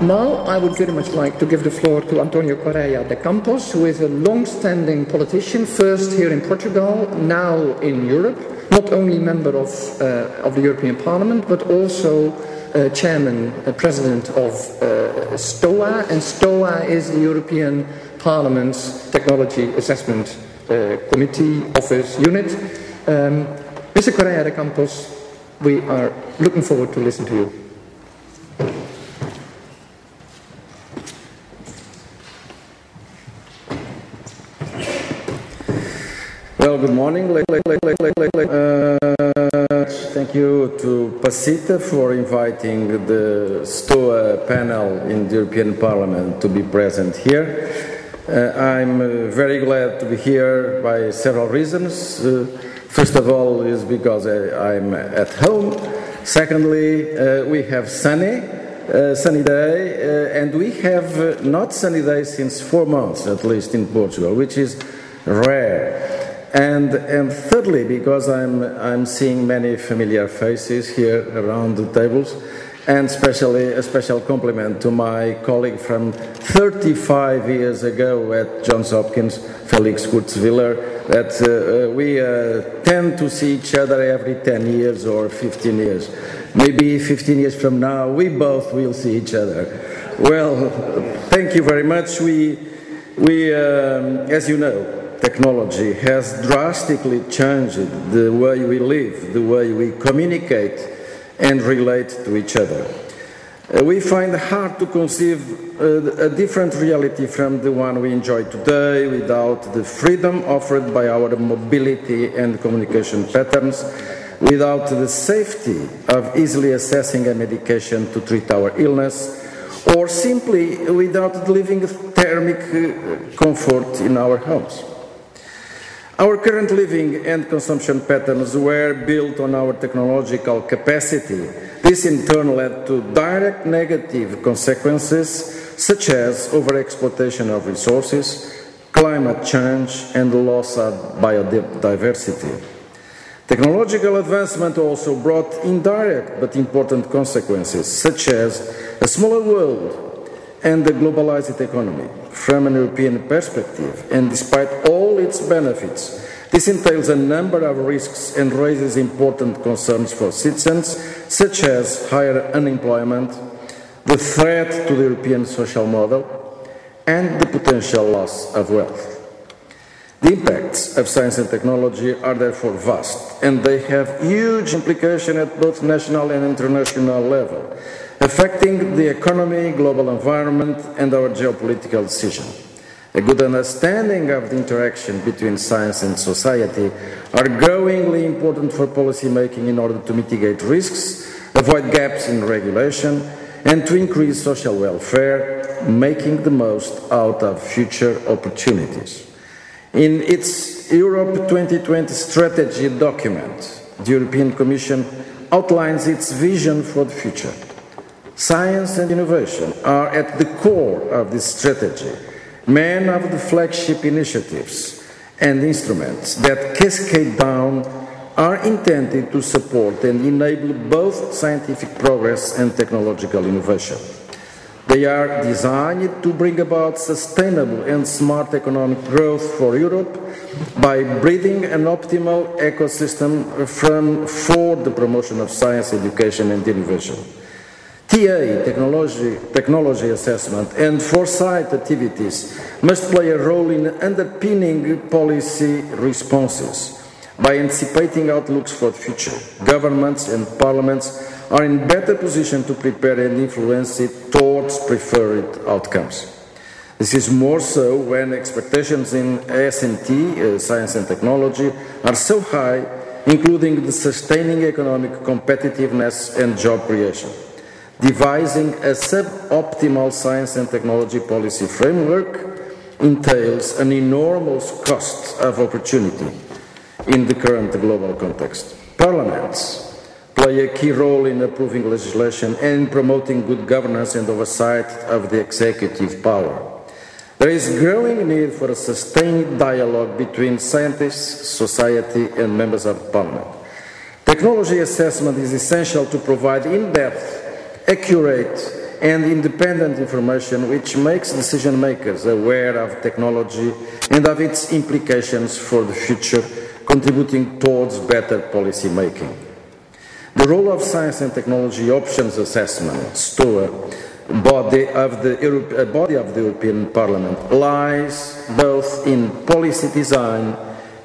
Now, I would very much like to give the floor to António Correia de Campos, who is a long-standing politician, first here in Portugal, now in Europe, not only member of, uh, of the European Parliament, but also uh, chairman, uh, president of uh, STOA, and STOA is the European Parliament's Technology Assessment uh, Committee Office Unit. Um, Mr. Correia de Campos, we are looking forward to listen to you. Good morning. Uh, thank you to Pacita for inviting the STOA panel in the European Parliament to be present here. Uh, I'm uh, very glad to be here by several reasons. Uh, first of all, is because I, am at home. Secondly, uh, we have sunny, uh, sunny day, and we have not sunny days since four months, at least in Portugal, which is rare. And, and thirdly, because I'm, I'm seeing many familiar faces here around the tables, and especially a special compliment to my colleague from 35 years ago at Johns Hopkins, Felix Gutzwiller, that uh, uh, we uh, tend to see each other every 10 years or 15 years. Maybe 15 years from now, we both will see each other. Well, thank you very much. We, we um, as you know, technology has drastically changed the way we live, the way we communicate and relate to each other. Uh, we find it hard to conceive uh, a different reality from the one we enjoy today without the freedom offered by our mobility and communication patterns, without the safety of easily assessing a medication to treat our illness, or simply without living thermic uh, comfort in our homes. Our current living and consumption patterns were built on our technological capacity. This in turn led to direct negative consequences such as overexploitation of resources, climate change, and loss of biodiversity. Technological advancement also brought indirect but important consequences, such as a smaller world and the globalized economy from an European perspective, and despite all its benefits, this entails a number of risks and raises important concerns for citizens, such as higher unemployment, the threat to the European social model, and the potential loss of wealth. The impacts of science and technology are therefore vast, and they have huge implications at both national and international level affecting the economy, global environment, and our geopolitical decision. A good understanding of the interaction between science and society are growingly important for policymaking in order to mitigate risks, avoid gaps in regulation, and to increase social welfare, making the most out of future opportunities. In its Europe 2020 strategy document, the European Commission outlines its vision for the future. Science and innovation are at the core of this strategy, many of the flagship initiatives and instruments that cascade down are intended to support and enable both scientific progress and technological innovation. They are designed to bring about sustainable and smart economic growth for Europe by breeding an optimal ecosystem from, for the promotion of science, education, and innovation. TA, technology, technology assessment, and foresight activities must play a role in underpinning policy responses. By anticipating outlooks for the future, governments and parliaments are in better position to prepare and influence it towards preferred outcomes. This is more so when expectations in S&T, uh, science and technology, are so high, including the sustaining economic competitiveness and job creation devising a suboptimal science and technology policy framework entails an enormous cost of opportunity in the current global context. Parliaments play a key role in approving legislation and promoting good governance and oversight of the executive power. There is growing need for a sustained dialogue between scientists, society, and members of parliament. Technology assessment is essential to provide in depth accurate and independent information which makes decision makers aware of technology and of its implications for the future, contributing towards better policy making. The role of Science and Technology Options Assessment, STOA, body of the, uh, body of the European Parliament lies both in policy design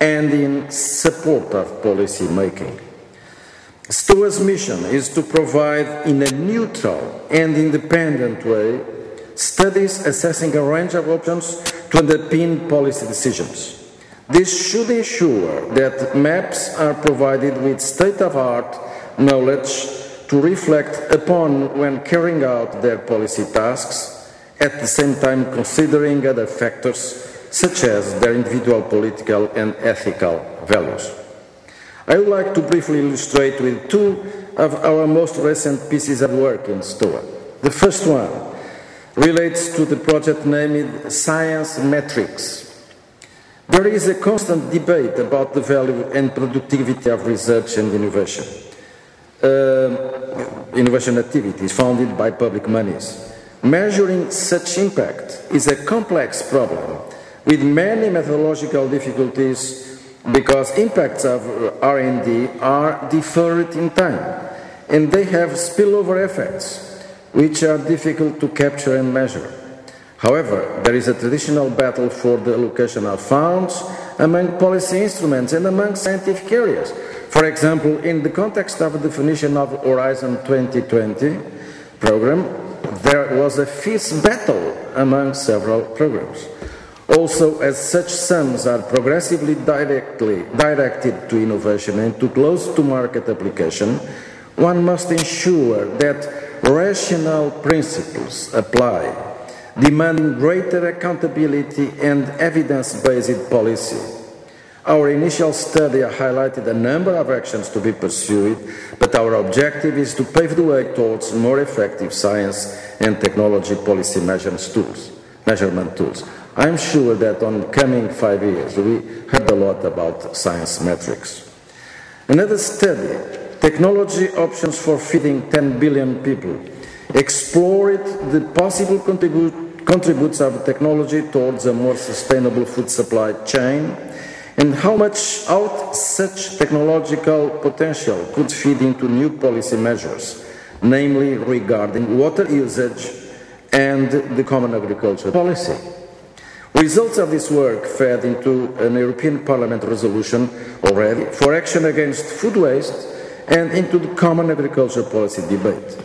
and in support of policy making. STOA's mission is to provide in a neutral and independent way studies assessing a range of options to underpin policy decisions. This should ensure that MEPs are provided with state-of-art knowledge to reflect upon when carrying out their policy tasks, at the same time considering other factors such as their individual political and ethical values. I would like to briefly illustrate with two of our most recent pieces of work in STOA. The first one relates to the project named Science Metrics. There is a constant debate about the value and productivity of research and innovation uh, innovation activities funded by public monies. Measuring such impact is a complex problem with many methodological difficulties because impacts of R&D are deferred in time and they have spillover effects which are difficult to capture and measure. However, there is a traditional battle for the allocation of funds among policy instruments and among scientific areas for example, in the context of the definition of Horizon 2020 program, there was a fierce battle among several programs. Also, as such sums are progressively directly directed to innovation and to close to market application, one must ensure that rational principles apply, demanding greater accountability and evidence-based policy our initial study highlighted a number of actions to be pursued, but our objective is to pave the way towards more effective science and technology policy measurement tools. Measurement tools. I'm sure that on coming five years we heard a lot about science metrics. Another study, Technology Options for Feeding 10 Billion People, explored the possible contribute, contributes of technology towards a more sustainable food supply chain and how much out such technological potential could feed into new policy measures, namely regarding water usage and the common agriculture policy. Results of this work fed into an European Parliament resolution already for action against food waste and into the common agriculture policy debate.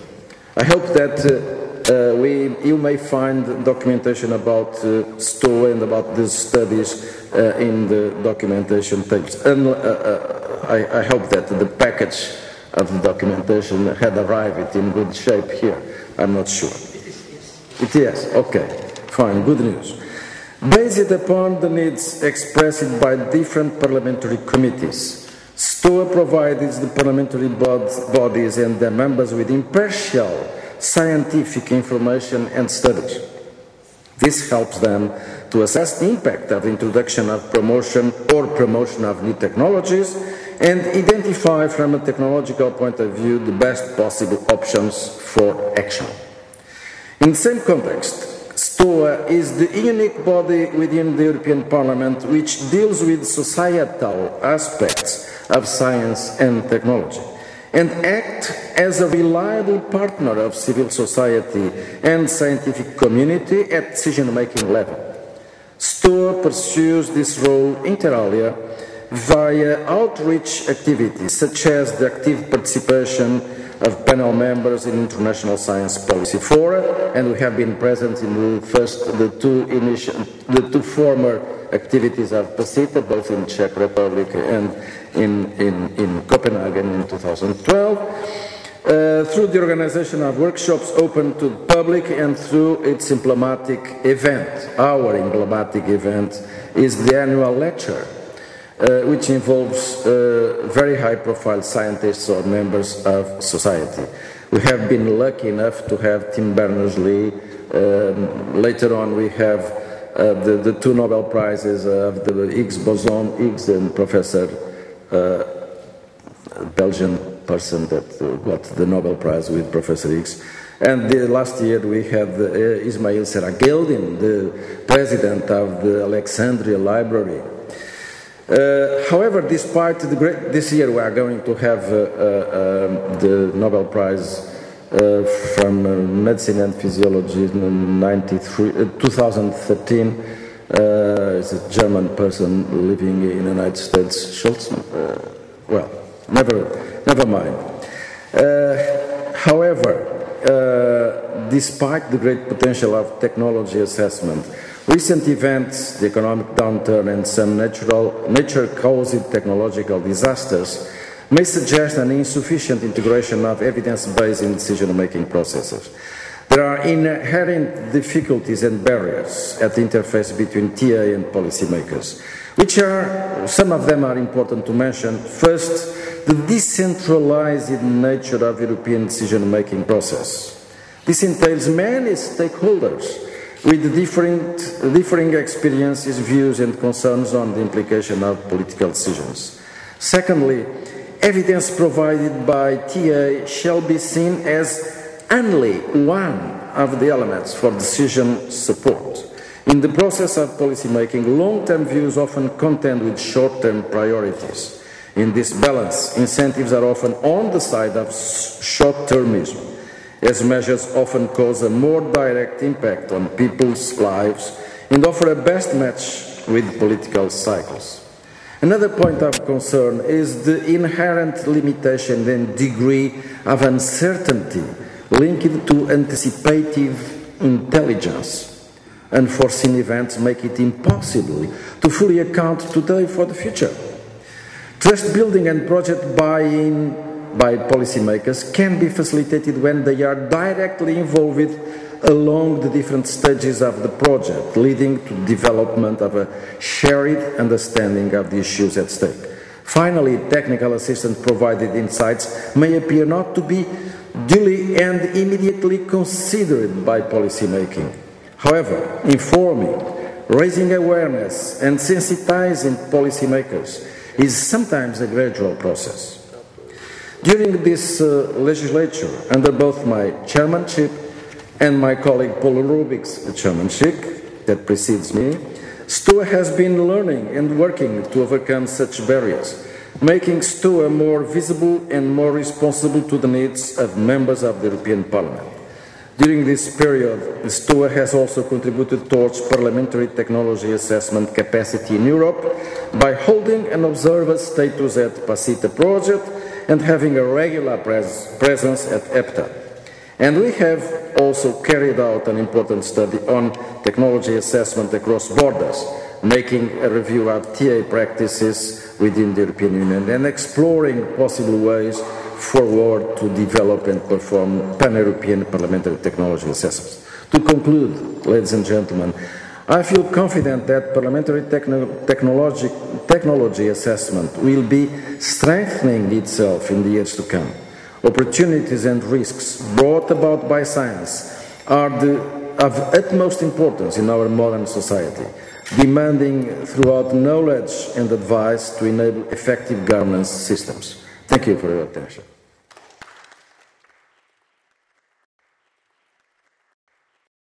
I hope that uh, uh, we, you may find documentation about uh, STOA and about these studies uh, in the documentation tapes. And uh, uh, I, I, hope that the package of the documentation had arrived in good shape here. I'm not sure. It is yes. It is, okay, fine, good news. Based upon the needs expressed by different parliamentary committees, STOA provides the parliamentary bodies and their members with impartial scientific information and studies. This helps them to assess the impact of the introduction of promotion or promotion of new technologies and identify from a technological point of view the best possible options for action. In the same context, STOA is the unique body within the European Parliament which deals with societal aspects of science and technology and act as a reliable partner of civil society and scientific community at decision-making level. STOA pursues this role inter alia via outreach activities such as the active participation of panel members in international science policy fora, and we have been present in the first, the two initial, the two former activities of PACITA, both in Czech Republic and in, in, in Copenhagen in 2012. Uh, through the organization of workshops open to the public and through its emblematic event. Our emblematic event is the annual lecture, which involves uh, very high profile scientists or members of society. We have been lucky enough to have Tim Berners-Lee. Um, later on, we have uh, the, the, two Nobel Prizes of the Higgs boson, Higgs and Professor Belgian person that got the Nobel Prize with Professor Higgs. And the, last year we had uh, Ismail Serageldin, the president of the Alexandria Library. Uh, however, despite the great, this year we are going to have uh, uh, the Nobel Prize uh, from uh, Medicine and Physiology in 93, 2013. it's a German person living in the United States, Schultz. well, never, never mind. however, uh, despite the great potential of technology assessment, recent events, the economic downturn, and some natural, nature-caused technological disasters may suggest an insufficient integration of evidence-based in decision-making processes. There are inherent difficulties and barriers at the interface between TA and policymakers, which are, some of them are important to mention. First, the decentralized nature of European decision-making process. This entails many stakeholders with different, differing experiences, views and concerns on the implication of political decisions. Secondly, evidence provided by TA shall be seen as only one of the elements for decision support. In the process of policymaking, long-term views often contend with short-term priorities. In this balance, incentives are often on the side of short termism, as measures often cause a more direct impact on people's lives and offer a best match with political cycles. Another point of concern is the inherent limitation and degree of uncertainty linked to anticipative intelligence. Unforeseen events make it impossible to fully account today for the future. Trust building and project buy-in by policymakers can be facilitated when they are directly involved along the different stages of the project, leading to development of a shared understanding of the issues at stake. Finally, technical assistance provided insights may appear not to be duly and immediately considered by policymaking. However, informing, raising awareness and sensitizing policymakers is sometimes a gradual process. During this uh, legislature, under both my chairmanship and my colleague Paul Rübig's chairmanship that precedes me, STOA has been learning and working to overcome such barriers, making STOA more visible and more responsible to the needs of members of the European Parliament. During this period, STOA has also contributed towards parliamentary technology assessment capacity in Europe by holding an observer status at PACITA project and having a regular pres presence at EPTA. And we have also carried out an important study on technology assessment across borders, making a review of TA practices within the European Union and exploring possible ways forward to develop and perform pan-European parliamentary technology assessments. To conclude, ladies and gentlemen, I feel confident that parliamentary techno technology, technology assessment will be strengthening itself in the years to come. Opportunities and risks brought about by science are the, of utmost importance in our modern society, demanding throughout knowledge and advice to enable effective governance systems. Thank you for your attention.